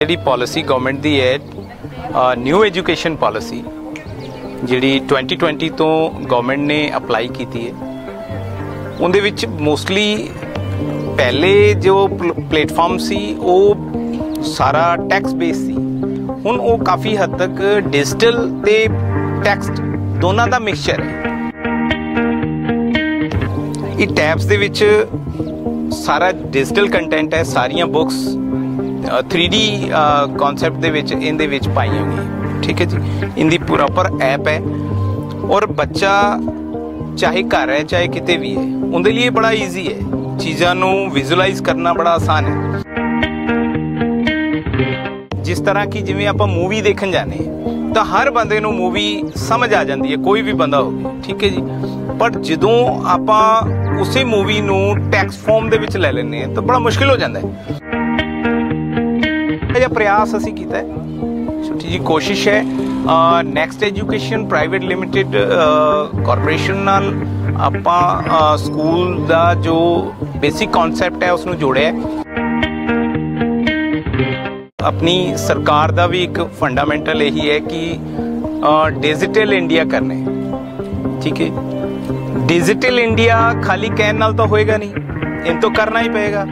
ਜਿਹੜੀ policy government ਦੀ ਹੈ new education policy ਜਿਹੜੀ 2020 ਤੋਂ ਗਵਰਨਮੈਂਟ ਨੇ ਅਪਲਾਈ ਕੀਤੀ ਹੈ, ਉਹਦੇ ਵਿੱਚ ਮੋਸਟਲੀ ਪਹਿਲੇ ਜੋ ਪਲੇਟਫਾਰਮ ਸੀ, ਉਹ ਸਾਰਾ ਟੈਕਸਟ ਬੇਸ ਸੀ। ਹੁਣ ਉਹ ਕਾਫੀ ਹੱਦ ਤੱਕ ਡਿਜੀਟਲ ਤੇ ਟੈਕਸਟ ਦੋਨਾਂ ਦਾ ਮਿਕਸਚਰ ਹੈ। ਇਹ ਟੈਬਸ ਦੇ ਵਿੱਚ ਸਾਰਾ ਡਿਜੀਟਲ ਕੰਟੈਂਟ ਹੈ, ਸਾਰੀਆਂ ਬੁੱਕਸ 3D ਕਨਸੈਪਟ ਦੇ ਵਿੱਚ, ਇਹਦੇ ਵਿੱਚ ਪਾਈ ਹੋਈਆਂ ਠੀਕ ਹੈ ਜੀ? ਇਹਦੀ ਪ੍ਰੋਪਰ ਐਪ ਹੈ। ਔਰ ਬੱਚਾ ਚਾਹੇ ਘਰ ਹੈ, ਚਾਹੇ ਕਿਤੇ ਵੀ ਹੈ, ਉਹਦੇ ਲਈ ਬੜਾ ਈਜ਼ੀ ਹੈ। ਚੀਜ਼ਾਂ ਨੂੰ ਵਿਜ਼ੂਅਲਾਈਜ਼ ਕਰਨਾ ਬੜਾ ਆਸਾਨ ਹੈ। ਜਿਸ ਤਰ੍ਹਾਂ ਕਿ ਜਿਵੇਂ ਆਪਾਂ ਮੂਵੀ ਦੇਖਣ ਜਾਂਦੇ ਹਾਂ, ਤਾਂ ਹਰ ਬੰਦੇ ਨੂੰ ਮੂਵੀ ਸਮਝ ਆ ਜਾਂਦੀ ਹੈ, ਕੋਈ ਵੀ ਬੰਦਾ ਹੋਵੇ। ਠੀਕ ਹੈ ਜੀ? ਪਰ ਜਦੋਂ ਆਪਾਂ ਉਸੇ ਮੂਵੀ ਨੂੰ ਟੈਕਸਟ ਫਾਰਮ ਦੇ ਵਿੱਚ ਲੈ ਲੈਂਦੇ ਹਾਂ, ਤਾਂ ਬੜਾ ਮੁਸ਼ਕਿਲ ਹੋ ਜਾਂਦਾ ਹੈ। ਜਿਹਾ ਪ੍ਰਯਾਸ ਅਸੀਂ ਕੀਤਾ ਛੋਟੀ ਜੀ ਕੋਸ਼ਿਸ਼ ਹੈ next education private limited corporation ਨਾਲ ਆਪਾਂ ਸਕੂਲ ਦਾ ਜੋ ਬੇਸਿਕ ਕਨਸੈਪਟ ਹੈ ਉਸ ਨੂੰ ਜੋੜਿਆ ਆਪਣੀ ਸਰਕਾਰ ਦਾ ਵੀ ਇੱਕ ਫੰਡਾਮੈਂਟਲ ਇਹੀ ਹੈ ਕਿ ਡਿਜੀਟਲ ਇੰਡੀਆ ਕਰਨਾ ਠੀਕ ਹੈ? ਡਿਜੀਟਲ ਇੰਡੀਆ ਖਾਲੀ ਕਹਿਣ ਨਾਲ ਤਾਂ ਹੋਏਗਾ ਨਹੀਂ। ਇਹ ਤਾਂ ਕਰਨਾ ਹੀ ਪਏਗਾ।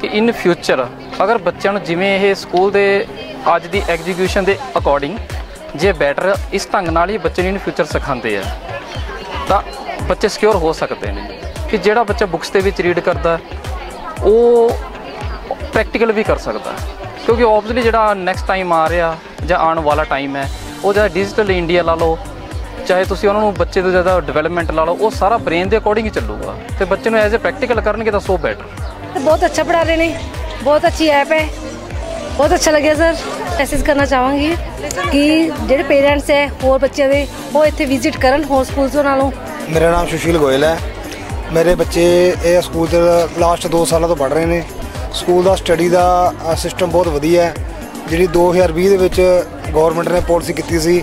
ਕਿ ਇਨ ਫਿਊਚਰ ਅਗਰ ਬੱਚਿਆਂ ਨੂੰ ਜਿਵੇਂ ਇਹ ਸਕੂਲ ਦੇ ਅੱਜ ਦੀ ਐਗਜ਼ੀਕਿਊਸ਼ਨ ਦੇ ਅਕੋਰਡਿੰਗ ਜੇ ਬੈਟਰ ਇਸ ਢੰਗ ਨਾਲ ਹੀ ਬੱਚੇ ਨੂੰ ਇਨ ਫਿਊਚਰ ਸਿਖਾਉਂਦੇ ਆ, ਤਾਂ ਬੱਚੇ ਸਿਕਿਉਰ ਹੋ ਸਕਦੇ ਨੇ। ਕਿ ਜਿਹੜਾ ਬੱਚਾ ਬੁੱਕਸ ਦੇ ਵਿੱਚ ਰੀਡ ਕਰਦਾ, ਉਹ ਪ੍ਰੈਕਟੀਕਲ ਵੀ ਕਰ ਸਕਦਾ। ਕਿਉਂਕਿ ਆਬਵੀਅਸਲੀ ਜਿਹੜਾ ਨੈਕਸਟ ਟਾਈਮ ਆ ਰਿਹਾ ਜਾਂ ਆਉਣ ਵਾਲਾ ਟਾਈਮ ਹੈ, ਉਹ ਜਿਹੜਾ ਡਿਜੀਟਲ ਇੰਡੀਆ ਲਾ ਲਓ, ਚਾਹੇ ਤੁਸੀਂ ਉਹਨਾਂ ਨੂੰ ਬੱਚੇ ਤੋਂ ਜ਼ਿਆਦਾ ਡਿਵੈਲਪਮੈਂਟ ਲਾ ਲਓ, ਉਹ ਸਾਰਾ ਬ੍ਰੇਨ ਦੇ ਅਕੋਰਡਿੰਗ ਹੀ ਚੱਲੂਗਾ। ਤੇ ਬੱਚੇ ਨੂੰ ਐਜ਼ ਅ ਪ੍ਰੈਕਟੀਕਲ ਕਰਨਗੇ ਤਾਂ ਸੋ ਬੈਟਰ तो बहुत अच्छा पढ़ा रहे ने बहुत अच्छी ऐप है ਬਹੁਤ ਅੱਛਾ ਲੱਗਿਆ ਸਰ ਮੈਸੇਜ ਕਰਨਾ ਚਾਹਾਂਗੀ ਕਿ ਜਿਹੜੇ ਪੇਰੈਂਟਸ ਹੈ ਹੋਰ ਬੱਚਿਆਂ ਦੇ ਉਹ ਇੱਥੇ ਵਿਜ਼ਿਟ ਕਰਨ ਹੋਰ ਸਕੂਲਸ ਨਾਲੋਂ ਮੇਰਾ ਨਾਮ ਸੁਸ਼ੀਲ ਗੋਇਲ ਹੈ ਮੇਰੇ ਬੱਚੇ ਇਹ ਸਕੂਲ 'ਚ ਲਾਸਟ 2 ਸਾਲਾਂ ਤੋਂ ਪੜ੍ਹ ਰਹੇ ਨੇ ਸਕੂਲ ਦਾ ਸਟੱਡੀ ਦਾ ਸਿਸਟਮ ਬਹੁਤ ਵਧੀਆ ਹੈ ਜਿਹੜੀ 2020 ਦੇ ਵਿੱਚ ਗਵਰਨਮੈਂਟ ਨੇ ਪਾਲਿਸੀ ਕੀਤੀ ਸੀ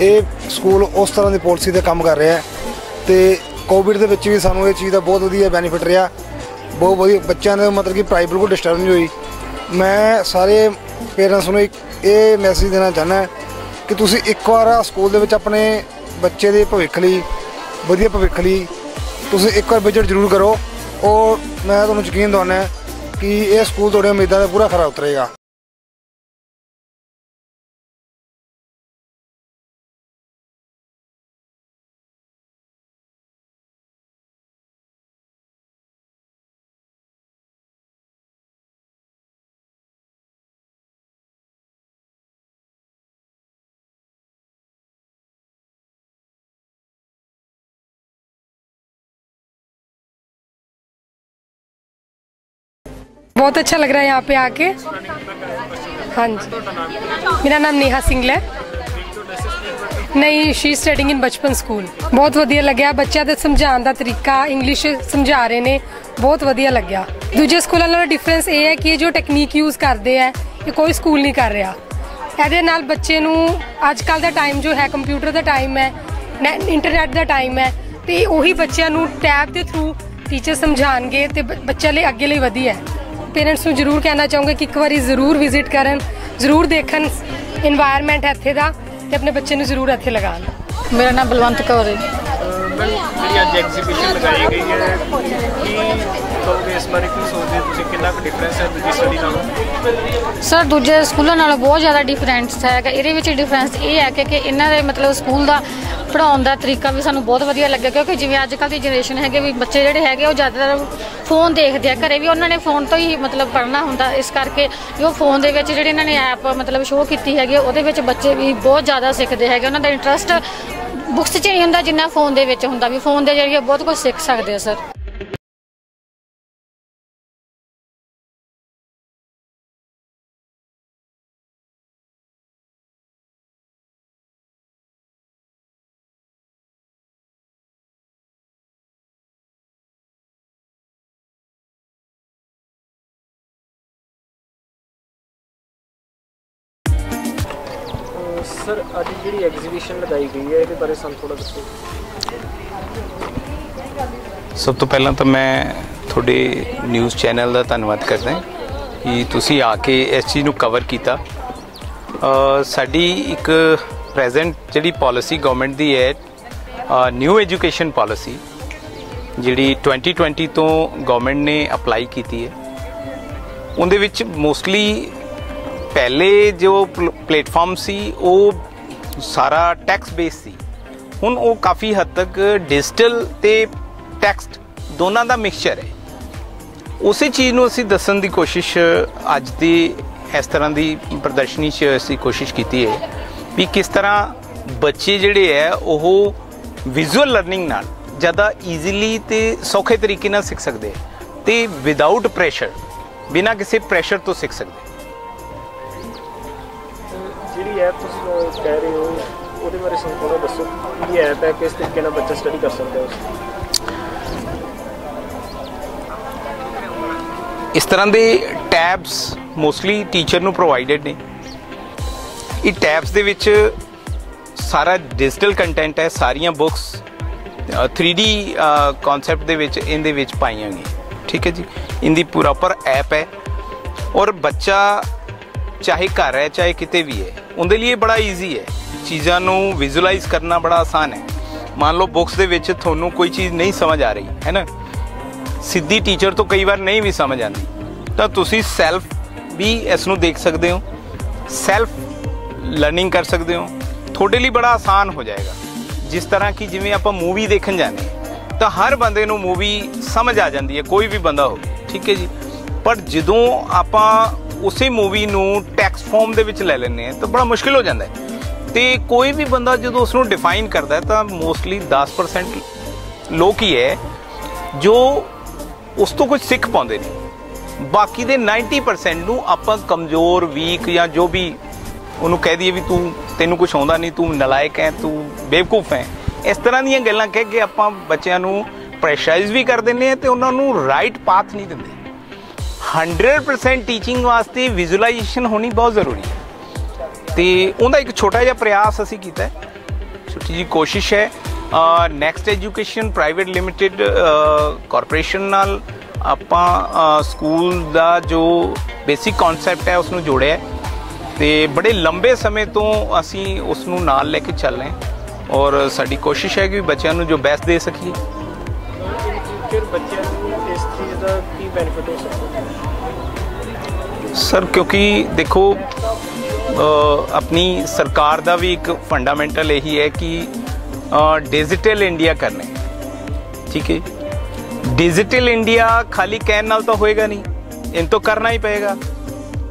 ਇਹ ਸਕੂਲ ਉਸ ਤਰ੍ਹਾਂ ਦੀ ਪਾਲਿਸੀ ਤੇ ਕੰਮ ਕਰ ਰਿਹਾ ਹੈ ਤੇ ਕੋਵਿਡ ਦੇ ਵਿੱਚ ਵੀ ਸਾਨੂੰ ਇਹ ਚੀਜ਼ ਦਾ ਬਹੁਤ ਵਧੀਆ ਬੈਨੀਫਿਟ ਰਿਹਾ ਬਹੁਤ ਵਧੀਆ, ਬੱਚਿਆਂ ਦੇ ਮਤਲਬ ਕਿ ਪੜ੍ਹਾਈ ਬਿਲਕੁਲ ਡਿਸਟਰਬ ਨਹੀਂ ਹੋਈ। ਮੈਂ ਸਾਰੇ ਪੇਰੈਂਟਸ ਨੂੰ ਇੱਕ ਇਹ ਮੈਸੇਜ ਦੇਣਾ ਚਾਹੁੰਦਾ ਕਿ ਤੁਸੀਂ ਇੱਕ ਵਾਰ ਸਕੂਲ ਦੇ ਵਿੱਚ ਆਪਣੇ ਬੱਚੇ ਦੇ ਭਵਿੱਖ ਲਈ, ਵਧੀਆ ਭਵਿੱਖ ਲਈ ਤੁਸੀਂ ਇੱਕ ਵਾਰ ਵਿਜ਼ਿਟ ਜ਼ਰੂਰ ਕਰੋ। ਔਰ ਮੈਂ ਤੁਹਾਨੂੰ ਯਕੀਨ ਦਿਵਾਉਂਦਾ ਕਿ ਇਹ ਸਕੂਲ ਤੁਹਾਡੇ ਉਮੀਦਾਂ ਦਾ ਪੂਰਾ ਖਰਾ ਉਤਰੇਗਾ। बहुत अच्छा लग रहा है यहाँ पे आके हाँ जी मेरा नाम नेहा सिंगल है ਨਹੀਂ ਸ਼ੀ ਸਟੱਡਿੰਗ ਇਨ ਬਚਪਨ ਸਕੂਲ ਬਹੁਤ ਵਧੀਆ ਲੱਗਿਆ ਬੱਚਿਆਂ ਦੇ ਸਮਝਾਉਣ ਦਾ ਤਰੀਕਾ ਇੰਗਲਿਸ਼ ਸਮਝਾ ਰਹੇ ਨੇ ਬਹੁਤ ਵਧੀਆ ਲੱਗਿਆ ਦੂਜੇ ਸਕੂਲਾਂ ਨਾਲੋਂ ਡਿਫਰੈਂਸ ਇਹ ਹੈ ਕਿ ਇਹ ਜੋ ਟੈਕਨੀਕ ਯੂਜ਼ ਕਰਦੇ ਆ ਇਹ ਕੋਈ ਸਕੂਲ ਨਹੀਂ ਕਰ ਰਿਹਾ ਇਹਦੇ ਨਾਲ ਬੱਚੇ ਨੂੰ ਅੱਜ ਕੱਲ ਦਾ ਟਾਈਮ ਜੋ ਹੈ ਕੰਪਿਊਟਰ ਦਾ ਟਾਈਮ ਹੈ ਇੰਟਰਨੈਟ ਦਾ ਟਾਈਮ ਹੈ ਤੇ ਉਹੀ ਬੱਚਿਆਂ ਨੂੰ ਟੈਬ ਦੇ ਥਰੂ ਟੀਚਰ ਸਮਝਾਣਗੇ ਤੇ ਬ- ਬੱਚਿਆਂ ਲਈ ਅੱਗੇ ਲਈ ਵਧੀਆ ਹੈ ਪੇਰੈਂਟਸ ਨੂੰ ਜ਼ਰੂਰ ਕਹਿਣਾ ਚਾਹੂੰਗਾ ਕਿ ਇੱਕ ਵਾਰੀ ਜ਼ਰੂਰ ਵਿਜ਼ਿਟ ਕਰਨ, ਜ਼ਰੂਰ ਦੇਖਣ এনवायरमेंट ਇੱਥੇ ਦਾ ਤੇ ਆਪਣੇ ਬੱਚੇ ਨੂੰ ਜ਼ਰੂਰ ਇੱਥੇ ਲਗਾਉਣ। ਮੇਰਾ ਨਾਮ ਬਲਵੰਤ ਕੌਰ ਹੈ। ਜਿਹੜੀ ਅੱਜ ਐਗਜ਼ੀਬਿਸ਼ਨ ਲਗਾਈ ਗਈ ਹੈ ਕੀ ਕਹੋਗੇ ਇਸ ਬਾਰੇ ਕੀ ਸੋਚਦੇ ਤੁਸੀਂ? ਕਿੰਨਾ ਕੁ ਡਿਫਰੈਂਸ ਹੈ ਦੂਜੀ ਸਟੱਡੀ ਨਾਲੋਂ? ਸਰ ਦੂਜੇ ਸਕੂਲਾਂ ਨਾਲੋਂ ਬਹੁਤ ਜ਼ਿਆਦਾ ਡਿਫਰੈਂਸ ਹੈਗਾ ਇਹਦੇ ਵਿੱਚ ਡਿਫਰੈਂਸ ਇਹ ਹੈ ਕਿ ਕਿ ਇਹਨਾਂ ਦੇ ਮਤਲਬ ਸਕੂਲ ਦਾ ਪੜਾਉਣ ਦਾ ਤਰੀਕਾ ਵੀ ਸਾਨੂੰ ਬਹੁਤ ਵਧੀਆ ਲੱਗਿਆ ਕਿਉਂਕਿ ਜਿਵੇਂ ਅੱਜ ਕੱਲ੍ਹ ਦੀ ਜਨਰੇਸ਼ਨ ਹੈਗੇ ਵੀ ਬੱਚੇ ਜਿਹੜੇ ਹੈਗੇ ਉਹ ਜ਼ਿਆਦਾਤਰ ਫੋਨ ਦੇਖਦੇ ਆ ਘਰੇ ਵੀ ਉਹਨਾਂ ਨੇ ਫੋਨ ਤੋਂ ਹੀ ਮਤਲਬ ਪੜ੍ਹਨਾ ਹੁੰਦਾ ਇਸ ਕਰਕੇ ਜੋ ਫੋਨ ਦੇ ਵਿੱਚ ਜਿਹੜੇ ਇਹਨਾਂ ਨੇ ਐਪ ਮਤਲਬ ਸ਼ੋਅ ਕੀਤੀ ਹੈਗੀ ਆ, ਉਹਦੇ ਵਿੱਚ ਬੱਚੇ ਵੀ ਬਹੁਤ ਜ਼ਿਆਦਾ ਸਿੱਖਦੇ ਹੈਗੇ ਉਹਨਾਂ ਦਾ ਇੰਟਰਸਟ ਬੁੱਕਸ 'ਚ ਨਹੀਂ ਹੁੰਦਾ ਜਿੰਨਾ ਫੋਨ ਦੇ ਵਿੱਚ ਹੁੰਦਾ ਵੀ ਫੋਨ ਦੇ ਜਰੀਏ ਬਹੁਤ ਕੁਝ ਸਿੱਖ ਸਕਦੇ ਆ ਸਰ। ਸਰ, ਅੱਜ ਜਿਹੜੀ ਐਗਜ਼ੀਬਿਸ਼ਨ ਲਗਾਈ ਗਈ ਹੈ, ਇਹਦੇ ਬਾਰੇ ਸਾਨੂੰ ਥੋੜਾ ਦੱਸੋ। ਸਭ ਤੋਂ ਪਹਿਲਾਂ ਤਾਂ ਮੈਂ ਤੁਹਾਡੇ ਨਿਊਜ਼ ਚੈਨਲ ਦਾ ਧੰਨਵਾਦ ਕਰਦਾ ਕਿ ਤੁਸੀਂ ਆ ਕੇ ਇਸ ਚੀਜ਼ ਨੂੰ ਕਵਰ ਕੀਤਾ। ਸਾਡੀ ਇੱਕ ਪ੍ਰੈਜ਼ੈਂਟ ਜਿਹੜੀ ਪਾਲਿਸੀ ਗਵਰਨਮੈਂਟ ਦੀ ਹੈ ਨਿਊ ਐਜੂਕੇਸ਼ਨ ਪਾਲਿਸੀ ਜਿਹੜੀ 2020 ਤੋਂ ਗਵਰਨਮੈਂਟ ਨੇ ਅਪਲਾਈ ਕੀਤੀ ਹੈ। ਉਹਦੇ ਵਿੱਚ ਮੋਸਟਲੀ ਪਹਿਲੇ ਜੋ ਪਲੇਟਫਾਰਮ ਸੀ, ਉਹ ਸਾਰਾ ਟੈਕਸ ਬੇਸ ਸੀ। ਹੁਣ ਉਹ ਕਾਫੀ ਹੱਦ ਤੱਕ ਡਿਜੀਟਲ ਤੇ ਟੈਕਸਟ ਦੋਨਾਂ ਦਾ ਮਿਕਸਚਰ ਹੈ। ਉਸੇ ਚੀਜ਼ ਨੂੰ ਅਸੀਂ ਦੱਸਣ ਦੀ ਕੋਸ਼ਿਸ਼ ਅੱਜ ਦੀ ਇਸ ਤਰ੍ਹਾਂ ਦੀ ਪ੍ਰਦਰਸ਼ਨੀ 'ਚ ਅਸੀਂ ਕੋਸ਼ਿਸ਼ ਕੀਤੀ ਹੈ ਵੀ ਕਿਸ ਤਰ੍ਹਾਂ ਬੱਚੇ ਜਿਹੜੇ ਹੈ, ਉਹ ਵਿਜ਼ੂਅਲ ਲਰਨਿੰਗ ਨਾਲ ਜ਼ਿਆਦਾ ਈਜ਼ੀਲੀ ਤੇ ਸੌਖੇ ਤਰੀਕੇ ਨਾਲ ਸਿੱਖ ਸਕਦੇ ਹੈ ਤੇ ਵਿਦਆਊਟ ਪ੍ਰੈਸ਼ਰ ਬਿਨਾਂ ਕਿਸੇ ਪ੍ਰੈਸ਼ਰ ਤੋਂ ਸਿੱਖ ਸਕਦੇ ਜਿਹੜੀ ਐਪ ਤੁਸੀਂ ਕਹਿ ਰਹੇ ਹੋ, ਉਹਦੇ ਬਾਰੇ ਸਾਨੂੰ ਦੱਸੋ। ਕੀ ਐਪ ਹੈ ਕਿਸ ਤਰੀਕੇ ਨਾਲ ਬੱਚਾ ਸਟੱਡੀ ਕਰ ਸਕਦਾ ਹੈ ਇਸ ਤਰ੍ਹਾਂ ਦੇ ਟੈਬਸ ਮੋਸਟਲੀ ਟੀਚਰ ਨੂੰ ਪ੍ਰੋਵਾਈਡਡ ਨੇ। ਇਹ ਟੈਬਸ ਦੇ ਵਿੱਚ ਸਾਰਾ ਡਿਜੀਟਲ ਕੰਟੈਂਟ ਹੈ, ਸਾਰੀਆਂ ਬੁੱਕਸ 3D ਕਨਸੈਪਟ ਦੇ ਵਿੱਚ ਇਹਦੇ ਵਿੱਚ ਪਾਈਆਂ ਗਈਆਂ। ਠੀਕ ਹੈ ਜੀ? ਇਹਦੀ ਪ੍ਰੋਪਰ ਐਪ ਹੈ। ਔਰ ਬੱਚਾ ਚਾਹੇ ਘਰ ਹੈ, ਚਾਹੇ ਕਿਤੇ ਵੀ ਹੈ, ਉਹਦੇ ਲਈ ਇਹ ਬੜਾ ਈਜ਼ੀ ਹੈ। ਚੀਜ਼ਾਂ ਨੂੰ ਵਿਜ਼ੂਅਲਾਈਜ਼ ਕਰਨਾ ਬੜਾ ਆਸਾਨ ਹੈ। ਮੰਨ ਲਓ ਬੁੱਕਸ ਦੇ ਵਿੱਚ ਤੁਹਾਨੂੰ ਕੋਈ ਚੀਜ਼ ਨਹੀਂ ਸਮਝ ਆ ਰਹੀ, ਹੈ ਨਾ? ਸਿੱਧੀ ਟੀਚਰ ਤੋਂ ਕਈ ਵਾਰ ਨਹੀਂ ਵੀ ਸਮਝ ਆਉਂਦੀ। ਤਾਂ ਤੁਸੀਂ ਸੈਲਫ ਵੀ ਇਸ ਨੂੰ ਦੇਖ ਸਕਦੇ ਹੋ। ਸੈਲਫ ਲਰਨਿੰਗ ਕਰ ਸਕਦੇ ਹੋ। ਤੁਹਾਡੇ ਲਈ ਬੜਾ ਆਸਾਨ ਹੋ ਜਾਏਗਾ। ਜਿਸ ਤਰ੍ਹਾਂ ਕਿ ਜਿਵੇਂ ਆਪਾਂ ਮੂਵੀ ਦੇਖਣ ਜਾਂਦੇ ਤਾਂ ਹਰ ਬੰਦੇ ਨੂੰ ਮੂਵੀ ਸਮਝ ਆ ਜਾਂਦੀ ਹੈ, ਕੋਈ ਵੀ ਬੰਦਾ ਹੋਵੇ। ਠੀਕ ਹੈ ਜੀ? ਪਰ ਜਦੋਂ ਆਪਾਂ ਉਸੇ ਮੂਵੀ ਨੂੰ ਟੈਕਸਟ ਫਾਰਮ ਦੇ ਵਿੱਚ ਲੈ ਲੈਂਦੇ ਹਾਂ ਤਾਂ ਬੜਾ ਮੁਸ਼ਕਿਲ ਹੋ ਜਾਂਦਾ ਹੈ। ਤੇ ਕੋਈ ਵੀ ਬੰਦਾ ਜਦੋਂ ਉਸ ਨੂੰ ਡਿਫਾਈਨ ਕਰਦਾ ਹੈ, ਤਾਂ ਮੋਸਟਲੀ 10% ਲੋਕ ਹੀ ਹੈ, ਜੋ ਉਸ ਤੋਂ ਕੁਝ ਸਿੱਖ ਪਾਉਂਦੇ ਨੇ। ਬਾਕੀ ਦੇ 90% ਨੂੰ ਆਪਾਂ ਕਮਜ਼ੋਰ ਵੀਕ ਜਾਂ ਜੋ ਵੀ ਉਹਨੂੰ ਕਹਿ ਦਈਏ ਵੀ ਤੂੰ ਤੈਨੂੰ ਕੁਝ ਆਉਂਦਾ ਨਹੀਂ, ਤੂੰ ਨਲਾਇਕ ਹੈ, ਤੂੰ ਬੇਵਕੂਫ ਹੈ। ਇਸ ਤਰ੍ਹਾਂ ਦੀਆਂ ਗੱਲਾਂ ਕਹਿ ਕੇ ਆਪਾਂ ਬੱਚਿਆਂ ਨੂੰ ਪ੍ਰੈਸ਼ਰਾਈਜ਼ ਵੀ ਕਰ ਦਿੰਦੇ ਆ ਤੇ ਉਹਨਾਂ ਨੂੰ ਰਾਈਟ ਪਾਥ ਨਹੀਂ ਦਿੰਦੇ। 100% ਟੀਚਿੰਗ ਵਾਸਤੇ ਵਿਜ਼ੂਅਲਾਈਜੇਸ਼ਨ ਹੋਣੀ ਬਹੁਤ ਜ਼ਰੂਰੀ ਹੈ। ਤੇ ਉਹਦਾ ਇੱਕ ਛੋਟਾ ਜਿਹਾ ਪ੍ਰਯਾਸ ਅਸੀਂ ਕੀਤਾ ਹੈ। ਛੋਟੀ ਜੀ, ਕੋਸ਼ਿਸ਼ ਹੈ next education private limited corporation ਨਾਲ ਆਪਾਂ ਸਕੂਲ ਦਾ ਜੋ ਬੇਸਿਕ ਕਨਸੈਪਟ ਹੈ ਉਸ ਨੂੰ ਜੋੜਿਆ ਹੈ। ਤੇ ਬੜੇ ਲੰਬੇ ਸਮੇਂ ਤੋਂ ਅਸੀਂ ਉਸ ਨੂੰ ਨਾਲ ਲੈ ਕੇ ਚੱਲ ਰਹੇ ਹਾਂ। ਔਰ ਸਾਡੀ ਕੋਸ਼ਿਸ਼ ਹੈ ਕਿ ਬੱਚਿਆਂ ਨੂੰ ਜੋ ਬੈਸਟ ਦੇ ਸਕੀਏ। ਬੱਚਿਆਂ ਨੂੰ ਇਸ ਚੀਜ਼ ਦਾ ਕੀ ਬੈਨੀਫਿਟ ਹੋ ਸਕਦਾ? ਸਰ, ਕਿਉਂਕਿ ਦੇਖੋ ਆਪਣੀ ਸਰਕਾਰ ਦਾ ਵੀ ਇੱਕ ਫੰਡਾਮੈਂਟਲ ਇਹੀ ਹੈ ਕਿ ਡਿਜੀਟਲ ਇੰਡੀਆ ਕਰਨਾ ਠੀਕ ਹੈ? ਡਿਜੀਟਲ ਇੰਡੀਆ ਖਾਲੀ ਕਹਿਣ ਨਾਲ ਤਾਂ ਹੋਏਗਾ ਨਹੀਂ। ਇਹਨ ਤੋਂ ਕਰਨਾ ਹੀ ਪਏਗਾ।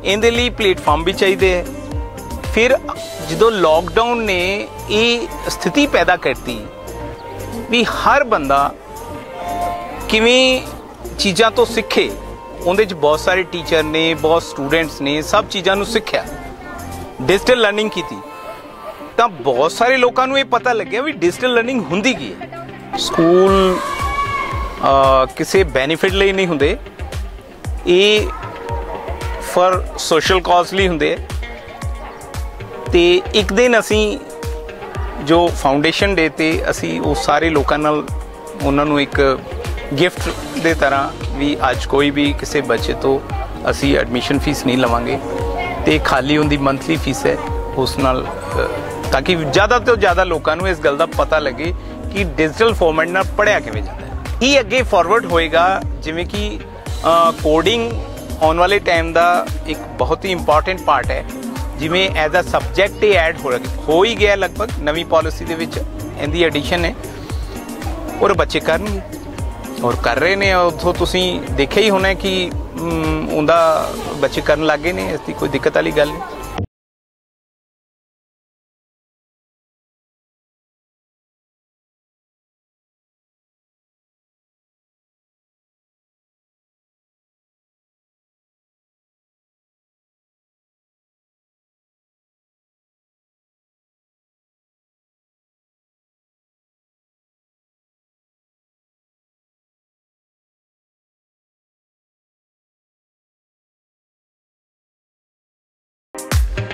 ਇਹਦੇ ਲਈ ਪਲੇਟਫਾਰਮ ਵੀ ਚਾਹੀਦੇ ਹੈ। ਫਿਰ ਜਦੋਂ ਲੋਕਡਾਊਨ ਨੇ ਇਹ ਸਥਿਤੀ ਪੈਦਾ ਕਰਤੀ ਵੀ ਹਰ ਬੰਦਾ ਕਿਵੇਂ ਚੀਜ਼ਾਂ ਤੋਂ ਸਿੱਖੇ ਉਹਦੇ ਚ ਬਹੁਤ ਸਾਰੇ ਟੀਚਰ ਨੇ, ਬਹੁਤ ਸਟੂਡੈਂਟਸ ਨੇ, ਸਭ ਚੀਜ਼ਾਂ ਨੂੰ ਸਿੱਖਿਆ। ਡਿਜੀਟਲ ਲਰਨਿੰਗ ਕੀਤੀ। ਤਾਂ ਬਹੁਤ ਸਾਰੇ ਲੋਕਾਂ ਨੂੰ ਇਹ ਪਤਾ ਲੱਗਿਆ ਵੀ ਡਿਜੀਟਲ ਲਰਨਿੰਗ ਹੁੰਦੀ ਕੀ ਹੈ। ਸਕੂਲ ਕਿਸੇ ਬੈਨੀਫਿਟ ਲਈ ਨਹੀਂ ਹੁੰਦੇ। ਇਹ ਫॉर ਸੋਸ਼ਲ ਕਾਜ਼ ਲਈ ਹੁੰਦੇ। ਹੈ ਤੇ ਇੱਕ ਦਿਨ ਅਸੀਂ ਜੋ ਫਾਊਂਡੇਸ਼ਨ ਡੇ ਤੇ ਅਸੀਂ ਉਹ ਸਾਰੇ ਲੋਕਾਂ ਨਾਲ, ਉਹਨਾਂ ਨੂੰ ਇੱਕ ਗਿਫਟ ਦੇ ਤਰ੍ਹਾਂ ਵੀ ਅੱਜ ਕੋਈ ਵੀ ਕਿਸੇ ਬੱਚੇ ਤੋਂ ਅਸੀਂ ਐਡਮਿਸ਼ਨ ਫੀਸ ਨਹੀਂ ਲਵਾਂਗੇ ਤੇ ਖਾਲੀ ਉਹਦੀ ਮੰਥਲੀ ਫੀਸ ਹੈ, ਉਸ ਨਾਲ ਤਾਂ ਕਿ ਜ਼ਿਆਦਾ ਤੋਂ ਜ਼ਿਆਦਾ ਲੋਕਾਂ ਨੂੰ ਇਸ ਗੱਲ ਦਾ ਪਤਾ ਲੱਗੇ ਕਿ ਡਿਜੀਟਲ ਫਾਰਮੈਟ ਨਾਲ ਪੜਿਆ ਕਿਵੇਂ ਜਾਂਦਾ ਹੈ। ਇਹ ਅੱਗੇ ਫਾਰਵਰਡ ਹੋਏਗਾ? ਜਿਵੇਂ ਕਿ ਕੋਡਿੰਗ ਆਉਣ ਵਾਲੇ ਟਾਈਮ ਦਾ ਇੱਕ ਬਹੁਤ ਹੀ ਇੰਪੋਰਟੈਂਟ ਪਾਰਟ ਹੈ। ਜਿਵੇਂ ਐਜ਼ ਅ ਸਬਜੈਕਟ ਇਹ ਐਡ ਹੋ ਹੋ ਹੀ ਗਿਆ ਲਗਭਗ ਨਵੀਂ ਪਾਲਿਸੀ ਦੇ ਵਿੱਚ, ਇਹਦੀ ਐਡੀਸ਼ਨ ਹੈ। ਔਰ ਬੱਚੇ ਕਰਨਗੇ। ਔਰ ਕਰ ਰਹੇ ਨੇ, ਉਥੋਂ ਤੁਸੀਂ ਦੇਖਿਆ ਹੀ ਹੋਣਾ ਕਿ ਉਹਦਾ ਬੱਚੇ ਕਰਨ ਲੱਗੇ ਨੇ, ਇਸ ਦੀ ਕੋਈ ਦਿੱਕਤ ਵਾਲੀ ਗੱਲ ਨਹੀਂ।